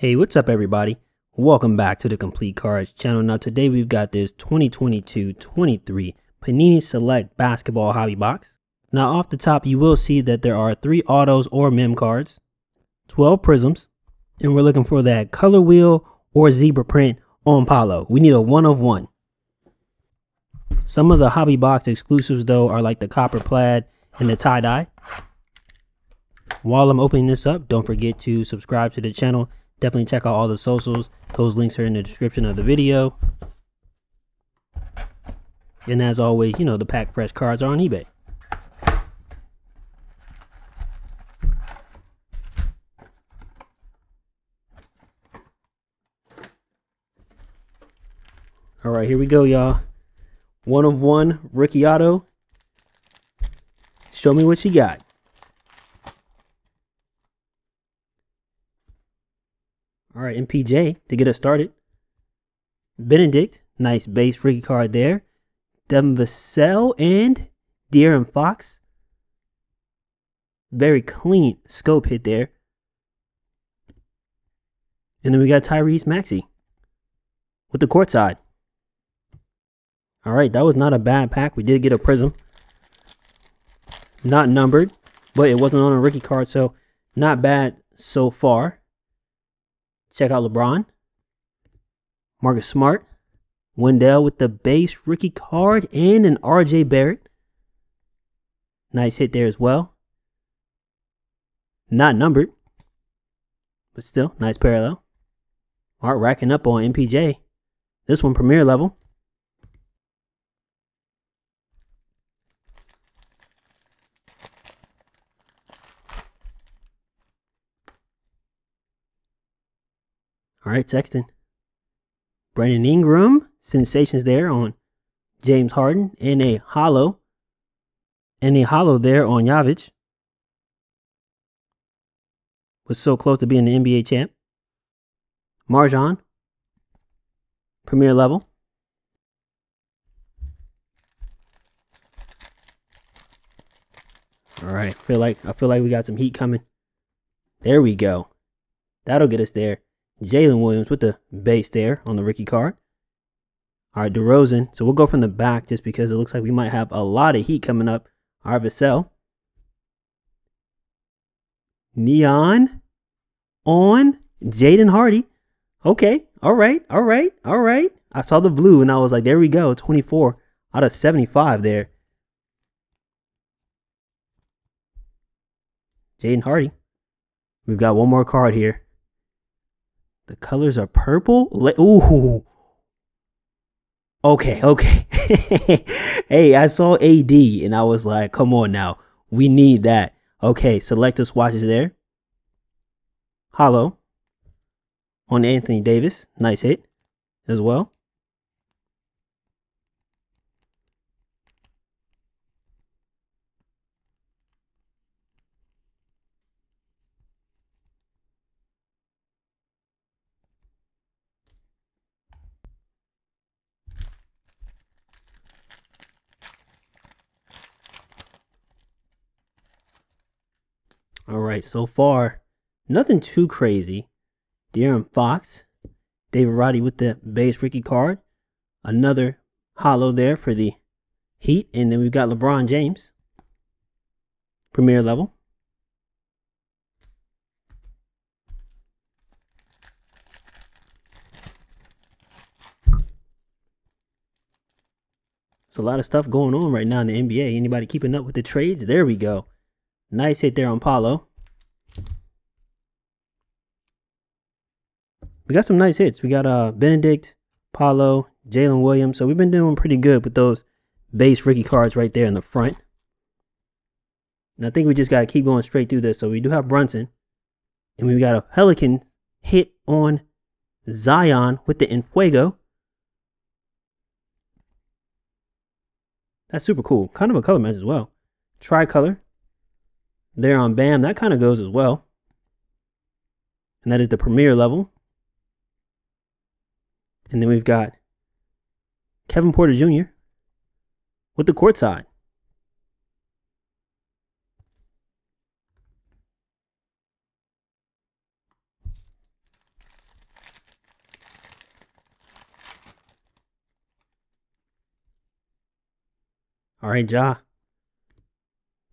Hey, what's up everybody? Welcome back to the Complete Cards channel. Now today we've got this 2022-23 Panini Select Basketball Hobby Box. Now off the top you will see that there are 3 autos or mem cards, 12 prisms, and we're looking for that color wheel or zebra print on Paolo. We need a one of one. Some of the hobby box exclusives though are like the copper plaid and the tie-dye. While I'm opening this up, don't forget to subscribe to the channel Definitely check out all the socials. Those links are in the description of the video. And as always, you know, the pack fresh cards are on eBay. All right, here we go, y'all. One of one rookie auto. Show me what you got. All right, MPJ to get us started. Benedict, nice base rookie card there. Devin Vassell and De'Aaron Fox. Very clean scope hit there. And then we got Tyrese Maxey with the court side. All right, that was not a bad pack. We did get a prism. Not numbered, but it wasn't on a rookie card, so not bad so far. Check out LeBron, Marcus Smart, Wendell with the base rookie card, and an RJ Barrett. Nice hit there as well. Not numbered, but still, nice parallel. Art racking up on MPJ. This one, premier level. All right, Sexton. Brandon Ingram, sensations there on James Harden, in a hollow. And a hollow there on Jovic. Was so close to being the NBA champ. MarJon, premier level. All right, feel like I feel like we got some heat coming. There we go. That'll get us there. Jalen Williams with the base there on the rookie card. All right, DeRozan. So we'll go from the back just because it looks like we might have a lot of heat coming up. All right, Vassell. Neon on Jaden Hardy. Okay, all right, all right, all right. I saw the blue and I was like, there we go, 24 out of 75 there. Jaden Hardy. We've got one more card here. The colors are purple. Ooh. Okay, okay. hey, I saw AD and I was like, come on now. We need that. Okay, select swatches there. Hollow on Anthony Davis. Nice hit as well. So far, nothing too crazy. De'Aaron Fox, David Roddy with the base rookie card. Another hollow there for the Heat. And then we've got LeBron James, premier level. A lot of stuff going on right now in the NBA. Anybody keeping up with the trades? There we go. Nice hit there on Paolo. We got some nice hits. We got uh Benedict, Paolo, Jalen Williams. So we've been doing pretty good with those base rookie cards right there in the front. And I think we just got to keep going straight through this. So we do have Brunson. And we've got a Pelican hit on Zion with the En Fuego. That's super cool. Kind of a color match as well. Tricolor there on BAM, that kind of goes as well. And that is the premier level. And then we've got Kevin Porter Jr. with the courtside. All right, Ja.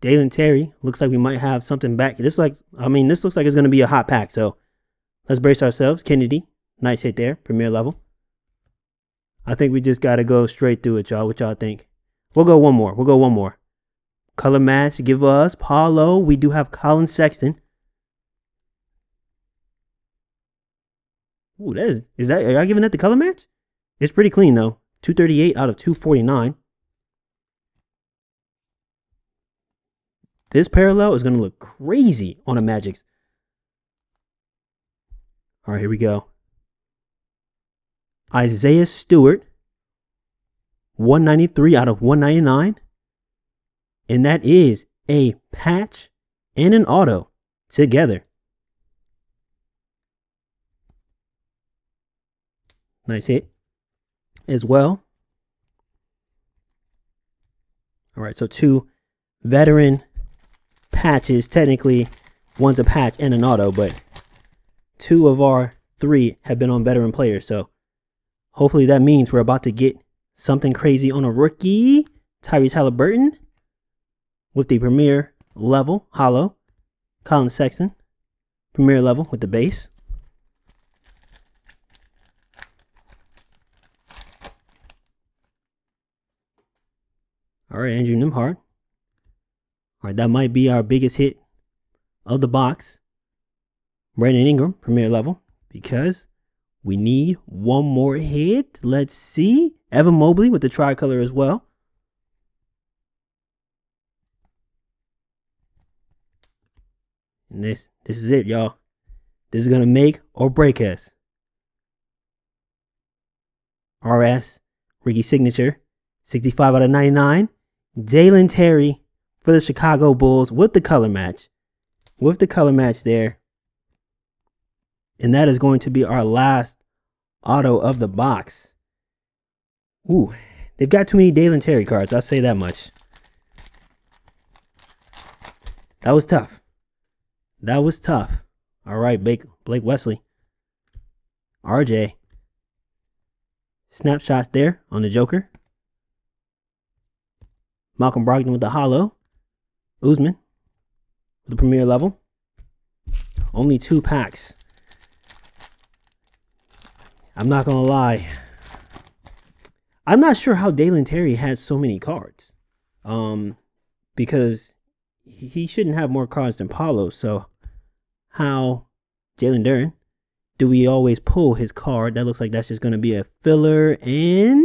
Dalen Terry looks like we might have something back. This like I mean, this looks like it's gonna be a hot pack. So let's brace ourselves. Kennedy, nice hit there, premier level. I think we just gotta go straight through it, y'all. What y'all think? We'll go one more. We'll go one more. Color match, give us Paolo. We do have Collin Sexton. Ooh, that is is that are y'all giving that the color match? It's pretty clean though. 238 out of 249. This parallel is gonna look crazy on a Magic's. Alright, here we go. Isaiah Stewart. 193 out of 199. And that is a patch and an auto together. Nice hit as well. All right, so two veteran patches. Technically, one's a patch and an auto, but two of our three have been on veteran players. So hopefully that means we're about to get something crazy on a rookie. Tyrese Halliburton with the premier level hollow. Collin Sexton, premier level with the base. All right, Andrew Nembhard. All right, that might be our biggest hit of the box. Brandon Ingram, premier level, because we need one more hit. Let's see. Evan Mobley with the tricolor as well. And this this is it, y'all. This is gonna make or break us. RS, Rookie signature, 65 out of 99. Dalen Terry for the Chicago Bulls with the color match. With the color match there. And that is going to be our last auto of the box. Ooh, they've got too many Dalen Terry cards. I'll say that much. That was tough. That was tough. All right, Blake, Blake Wesley. RJ. Snapshots there on the Joker. Malcolm Brogdon with the hollow. Ousmane with the premier level. Only two packs. I'm not to lie. I'm not sure how Dalen Terry has so many cards. Um, because he shouldn't have more cards than Paolo. So, how Jalen Duren do we always pull his card? That looks like that's just going to be a filler and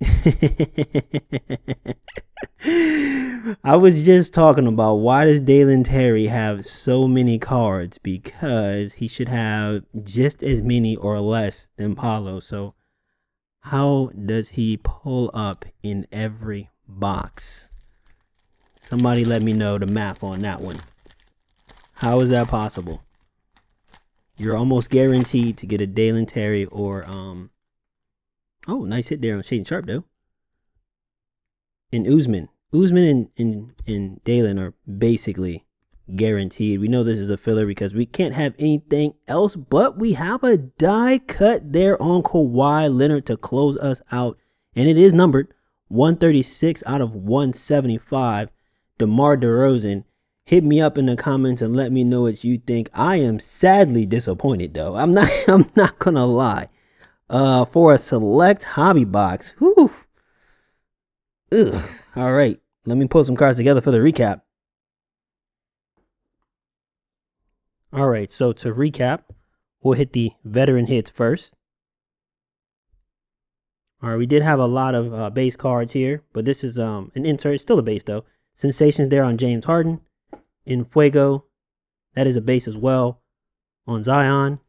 I was just talking about why does Dalen Terry have so many cards? Because he should have just as many or less than Paolo. So how does he pull up in every box? Somebody let me know the math on that one. How is that possible? You're almost guaranteed to get a Dalen Terry or um Oh, nice hit there on Shaedon Sharpe, though. And Ousmane. Ousmane and, and, and Dalen are basically guaranteed. We know this is a filler because we can't have anything else, but we have a die cut there on Kawhi Leonard to close us out. And it is numbered 136 out of 175. DeMar DeRozan. Hit me up in the comments and let me know what you think. I am sadly disappointed though. I'm not I'm not gonna lie uh, for a select hobby box. Whew. Ugh. All right, let me pull some cards together for the recap. All right, so to recap, we'll hit the veteran hits first. All right, we did have a lot of uh, base cards here, but this is um an insert. It's still a base though. Sensations there on James Harden. En Fuego, that is a base as well on Zion.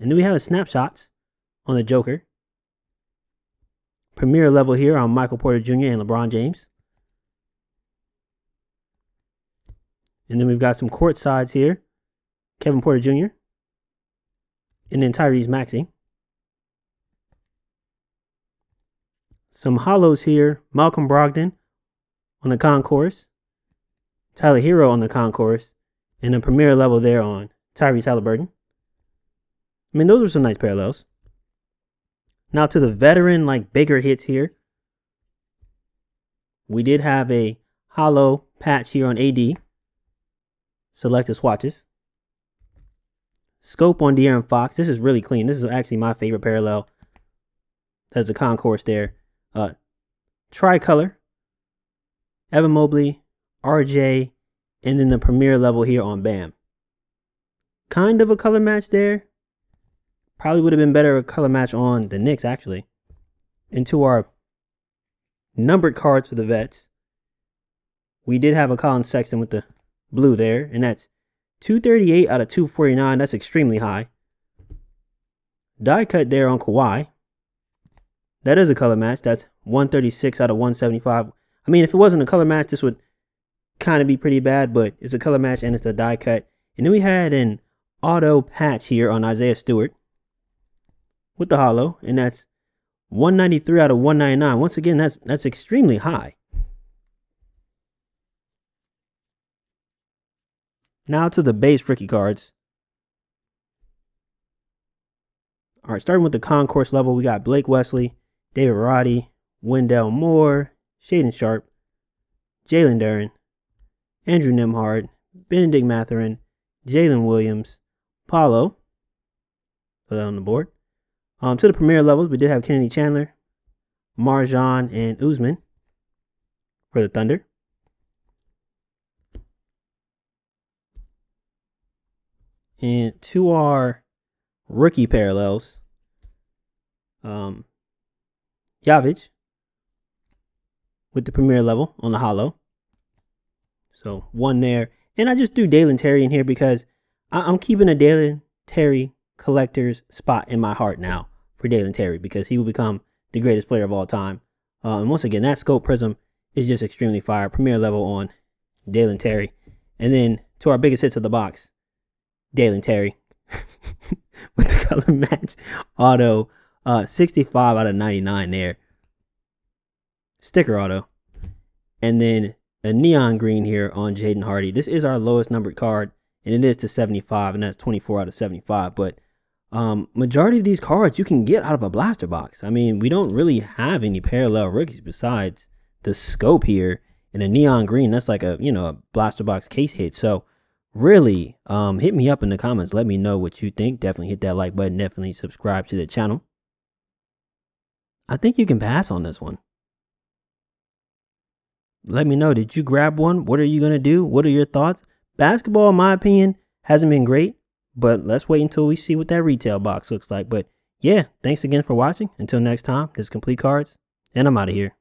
And then we have a snapshots on the Joker. Premier level here on Michael Porter Jr. and LeBron James. And then we've got some court sides here. Kevin Porter Jr. And then Tyrese Maxey. Some hollows here. Malcolm Brogdon on the concourse. Tyler Herro on the concourse. And a premier level there on Tyrese Halliburton. I mean, those are some nice parallels. Now to the veteran, like bigger hits here. we did have a hollow patch here on AD. Select the swatches. Scope on De'Aaron Fox. This is really clean. This is actually my favorite parallel. There's a concourse there. Uh, tricolor. Evan Mobley, RJ, and then the premier level here on Bam. Kind of a color match there. Probably would have been better a color match on the Knicks, actually. Into our numbered cards for the vets. We did have a Collin Sexton with the blue there, and that's 238 out of 249. That's extremely high. Die cut there on Kawhi. That is a color match. That's 136 out of 175. I mean, if it wasn't a color match, this would kind of be pretty bad, but it's a color match and it's a die cut. And then we had an auto patch here on Isaiah Stewart with the hollow, and that's 193 out of 199. Once again, that's that's extremely high. Now to the base rookie cards. All right, starting with the concourse level, we got Blake Wesley, David Roddy, Wendell Moore, Shaedon Sharpe, Jalen Duren, Andrew Nembhard, Benedict Mathurin, Jalen Williams, Paolo. Put that on the board. Um, to the premier levels, we did have Kennedy Chandler, MarJon, and Ousmane for the Thunder. And to our rookie parallels, um, Jovic with the premier level on the hollow. So one there. And I just threw Dalen Terry in here because I- am keeping a Dalen Terry collector's spot in my heart now for Dalen Terry because he will become the greatest player of all time. Uh, and once again, that scope prism is just extremely fire. Premier level on Dalen Terry. And then to our biggest hits of the box, Dalen Terry with the color match auto. Uh, 65 out of 99 there. Sticker auto. And then a neon green here on Jaden Hardy. This is our lowest numbered card, and it is to 75, and that's 24 out of 75. But um, majority of these cards you can get out of a blaster box. I mean, we don't really have any parallel rookies besides the scope here and a neon green. That's like a you know a blaster box case hit. So really, um, hit me up in the comments. Let me know what you think. Definitely hit that like button. Definitely subscribe to the channel. I think you can pass on this one. Let me know. Did you grab one? What are you gonna do? What are your thoughts? Basketball, in my opinion, hasn't been great. But let's wait until we see what that retail box looks like. But yeah, thanks again for watching. Until next time, this is Complete Cards, and I'm out of here.